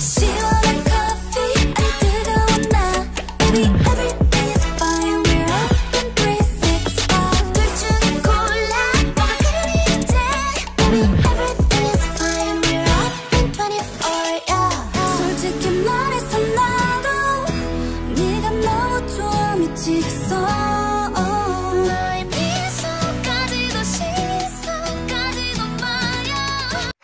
See?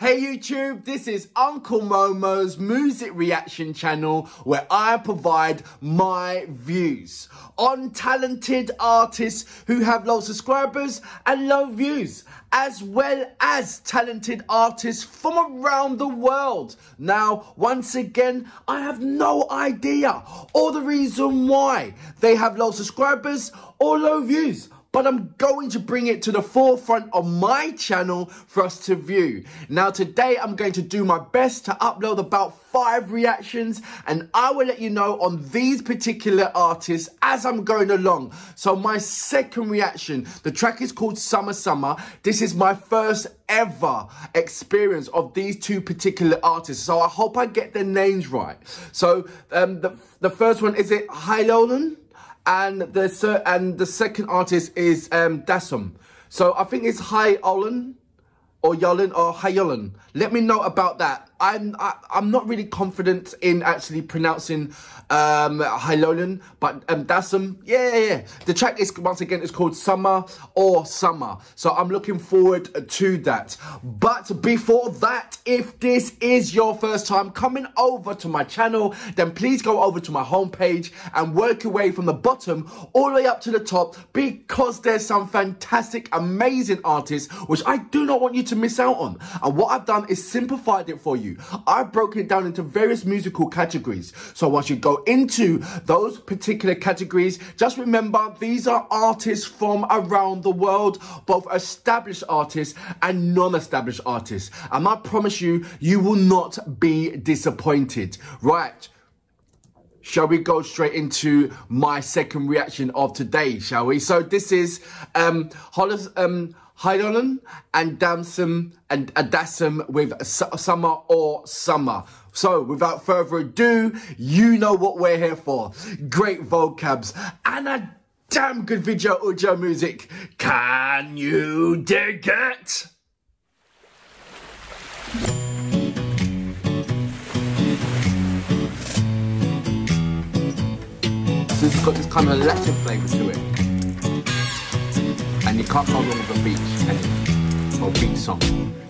Hey YouTube, this is Uncle Momo's music reaction channel where I provide my views on talented artists who have low subscribers and low views, as well as talented artists from around the world. Now, once again, I have no idea or the reason why they have low subscribers or low views but I'm going to bring it to the forefront of my channel for us to view. Now today I'm going to do my best to upload about five reactions and I will let you know on these particular artists as I'm going along. So my second reaction, the track is called Summer Summer. This is my first ever experience of these two particular artists. So I hope I get their names right. So um, the, the first one, is it Hylolan? And the and the second artist is um Dasum. So I think it's Hi Olin or Yolin or Hayolan. Let me know about that. I'm I, I'm not really confident in actually pronouncing um Hylolan, but um yeah, yeah, yeah. The track is once again it's called Summer or Summer. So I'm looking forward to that. But before that, if this is your first time coming over to my channel, then please go over to my homepage and work your way from the bottom all the way up to the top because there's some fantastic, amazing artists which I do not want you to miss out on. And what I've done is simplified it for you. I've broken it down into various musical categories. So once you go into those particular categories, just remember these are artists from around the world, both established artists and non-established artists. And I promise you, you will not be disappointed. Right. Shall we go straight into my second reaction of today, shall we? So this is um Hollis um Hydolan and Damson and Adassum with Summer or Summer. So without further ado, you know what we're here for. Great vocabs and a damn good video audio music. Can you dig it? So it's got this kind of Latin flavour to it. And you can't go wrong with a beach and or beach song.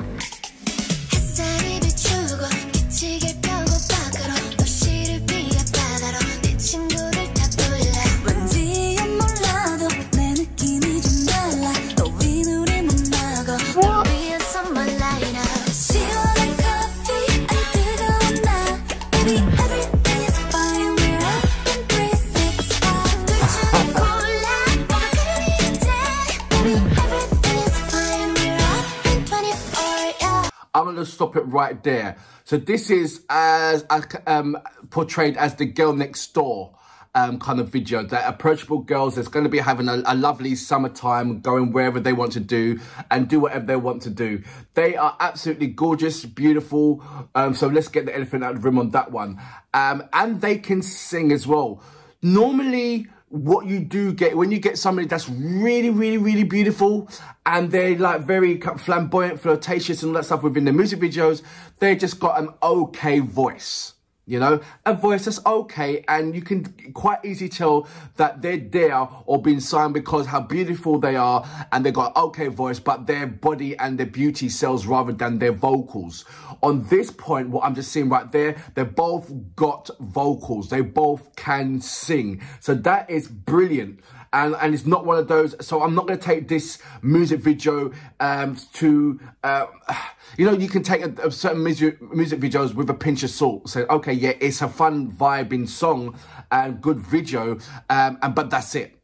It right there. So this is as um, portrayed as the girl next door um, kind of video. That approachable girls that's going to be having a, a lovely summertime, going wherever they want to do and do whatever they want to do. They are absolutely gorgeous, beautiful. Um, so let's get the elephant out of the room on that one. Um, and they can sing as well. Normally, what you do get when you get somebody that's really, really, really beautiful and they're like very flamboyant, flirtatious and all that stuff within the music videos, they just got an okay voice. You know, a voice that's okay, and you can quite easily tell that they're there or being signed because how beautiful they are, and they got okay voice, but their body and their beauty sells rather than their vocals. On this point, what I'm just seeing right there, they both got vocals. They both can sing, so that is brilliant and and it's not one of those so i'm not going to take this music video um to uh you know you can take a, a certain music music videos with a pinch of salt. Say okay yeah it's a fun vibing song and good video um and but that's it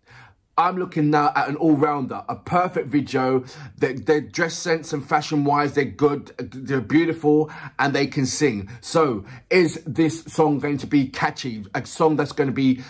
I'm looking now at an all-rounder, a perfect video. Their, their dress sense and fashion-wise, they're good, they're beautiful, and they can sing. So, is this song going to be catchy? A song that's going to be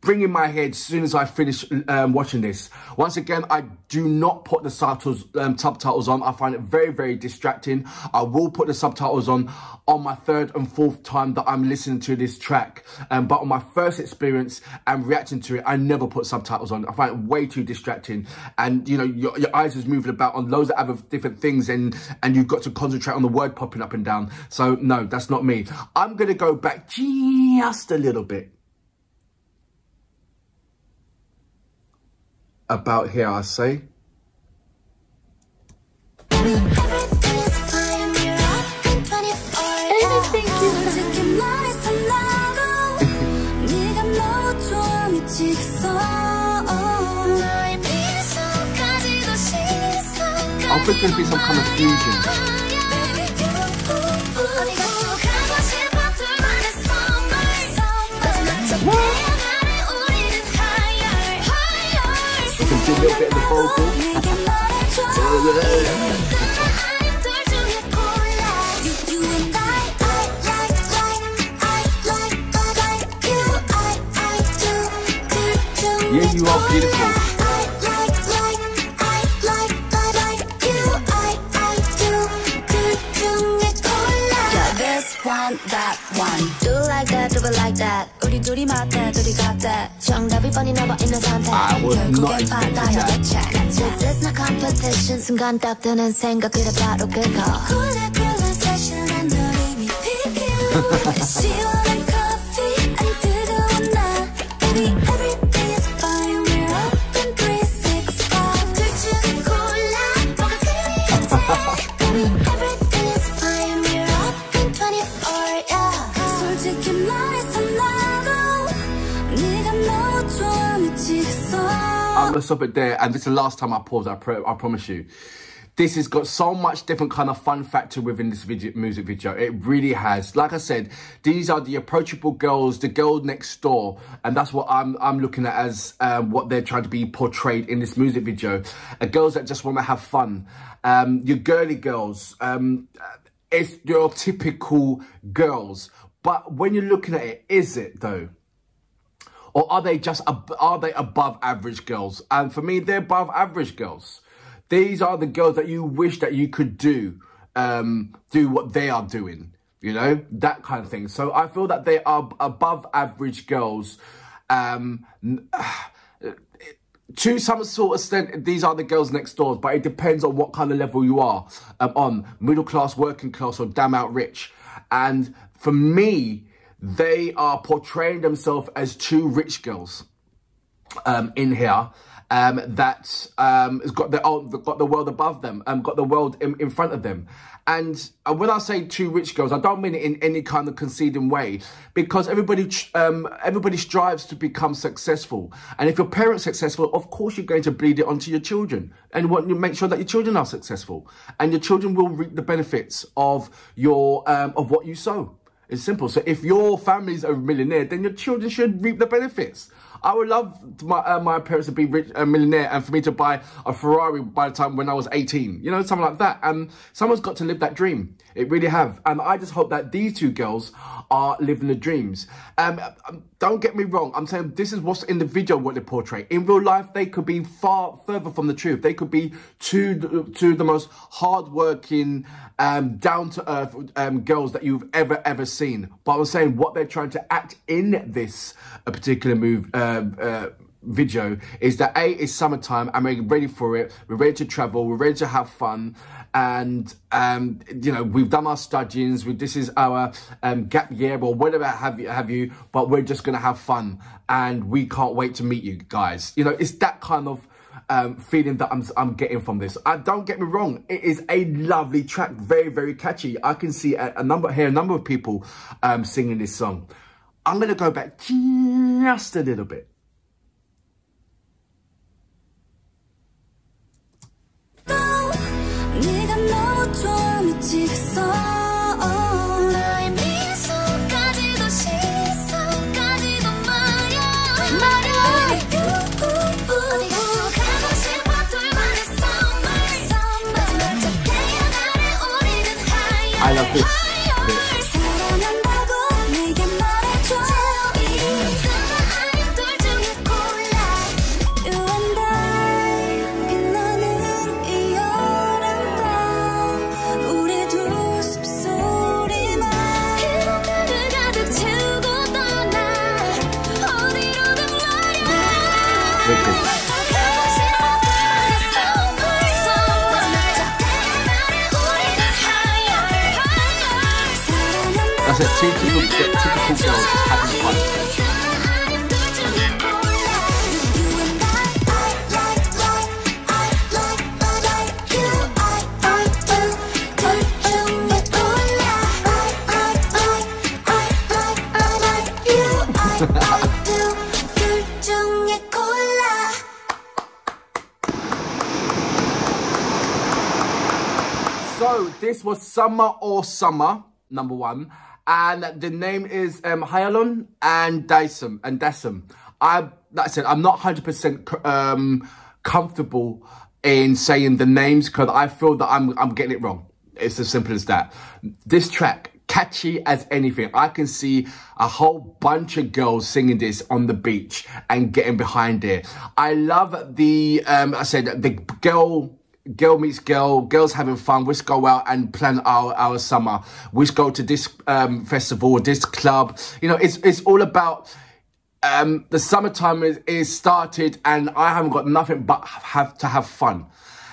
bringing my head as soon as I finish um, watching this. Once again, I do not put the subtitles, um, subtitles on. I find it very, very distracting. I will put the subtitles on on my third and fourth time that I'm listening to this track. Um, but on my first experience and reacting to it, I never put subtitles on. I find it way too distracting. And, you know, your, your eyes is moving about on loads of other different things and, and you've got to concentrate on the word popping up and down. So, no, that's not me. I'm going to go back just a little bit. about here, I say. I going to be some kind of fusion. a little bit of the vocal. yeah, you are beautiful. that one Do like that, do it like that 우리 둘이 맞대, 둘이 같대 정답이 뻔히 남아 있는 선택 I was not expecting that This is not competition 순간 딱 드는 생각 그래 바로 그거 쿨해 쿨해 사실은 널 이미 비교 시원한 stop it there, and this is the last time I pause. I, pr I promise you. This has got so much different kind of fun factor within this video, music video. It really has. Like I said, these are the approachable girls, the girl next door, and that's what I'm I'm looking at as um, what they're trying to be portrayed in this music video. Uh, girls that just want to have fun. Um, your girly girls. Um, it's your typical girls. But when you're looking at it, is it though? Or are they just are they above average girls? And for me, they're above average girls. These are the girls that you wish that you could do um, do what they are doing. You know that kind of thing. So I feel that they are above average girls. Um, to some sort of extent, these are the girls next door, but it depends on what kind of level you are um, on middle class, working class, or damn out rich. And for me, they are portraying themselves as two rich girls um, in here um, that um, has got the oh, got the world above them, um, got the world in, in front of them. And uh, when I say two rich girls, I don't mean it in any kind of conceding way, because everybody um, everybody strives to become successful. And if your parents successful, of course you're going to bleed it onto your children, and want to make sure that your children are successful, and your children will reap the benefits of your um, of what you sow. It's simple. So if your family's a millionaire, then your children should reap the benefits. I would love my uh, my parents to be rich, a millionaire, and for me to buy a Ferrari by the time when I was 18. You know, something like that. And someone's got to live that dream. It really have. And I just hope that these two girls are living the dreams. Um, um, don't get me wrong. I'm saying this is what's in the video what they portray. In real life, they could be far further from the truth. They could be two two the most hardworking, um, down to earth um, girls that you've ever ever seen. But I'm saying what they're trying to act in this a particular move. Uh, uh, video is that a it's summertime and we're ready for it we're ready to travel we're ready to have fun and um you know we've done our studyings we, this is our um gap year or whatever have you have you but we're just gonna have fun and we can't wait to meet you guys you know it's that kind of um, feeling that I'm, I'm getting from this. Uh, don't get me wrong, it is a lovely track, very, very catchy. I can see a, a number here, a number of people um, singing this song. I'm going to go back just a little bit. I love this. A typical, typical girls having fun. So this was Summer or Summer, number one. And the name is um, Hyalon and Dyson and Dasam. I, I said, I'm not 100% um, comfortable in saying the names because I feel that I'm, I'm getting it wrong. It's as simple as that. This track, catchy as anything. I can see a whole bunch of girls singing this on the beach and getting behind it. I love the, um, I said, the girl girl meets girl, girls having fun. Let's go out and plan our, our summer. Let's go to this um, festival, this club. You know, it's it's all about um, the summertime is, is started and I haven't got nothing but have to have fun.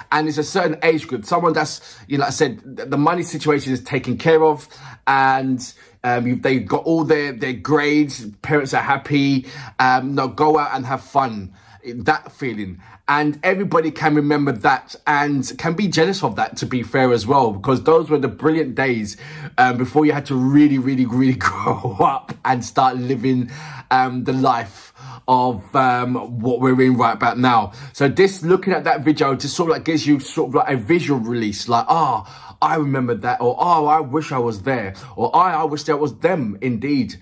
And it's a certain age group, someone that's, you know, like I said, the money situation is taken care of and um, they've got all their, their grades, parents are happy, um, no, go out and have fun that feeling. And everybody can remember that and can be jealous of that to be fair as well because those were the brilliant days um, before you had to really really really grow up and start living um, the life of um, what we're in right about now. So this looking at that video just sort of like gives you sort of like a visual release like ah oh, I remember that or oh I wish I was there or I, I wish that was them indeed.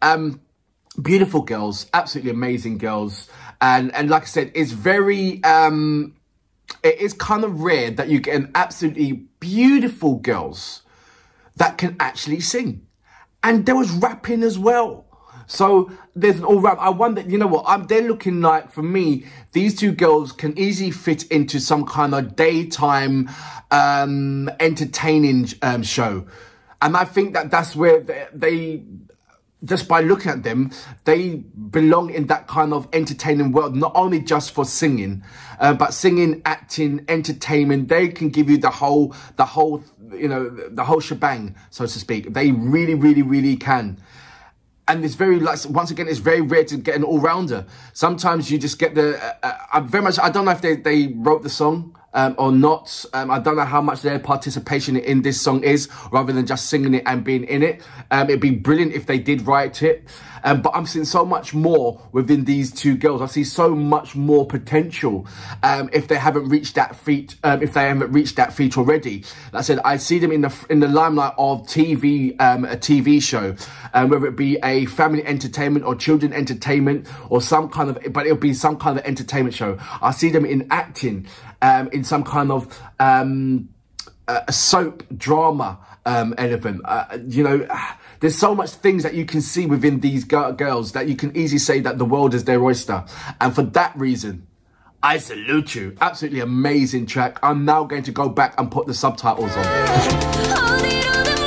Um beautiful girls absolutely amazing girls and and like I said, it's very um, it is kind of rare that you get an absolutely beautiful girls that can actually sing, and there was rapping as well. So there's an all round. I wonder, you know what? I'm, they're looking like for me. These two girls can easily fit into some kind of daytime um, entertaining um, show, and I think that that's where they, they just by looking at them, they belong in that kind of entertaining world, not only just for singing, uh, but singing, acting, entertainment. They can give you the whole, the whole, you know, the whole shebang, so to speak. They really, really, really can. And it's very, like, once again, it's very rare to get an all-rounder. Sometimes you just get the, uh, uh, I very much, I don't know if they, they wrote the song, um, or not. Um, I don't know how much their participation in this song is, rather than just singing it and being in it. Um, it'd be brilliant if they did write it. Um, but I'm seeing so much more within these two girls. I see so much more potential um, if they haven't reached that feat. Um, if they haven't reached that feat already, like I said, I see them in the in the limelight of TV, um, a TV show, um, whether it be a family entertainment or children entertainment or some kind of, but it'll be some kind of entertainment show. I see them in acting, um, in some kind of soap drama um, element. Uh, you know, there's so much things that you can see within these girls that you can easily say that the world is their oyster. And for that reason, I salute you. Absolutely amazing track. I'm now going to go back and put the subtitles on.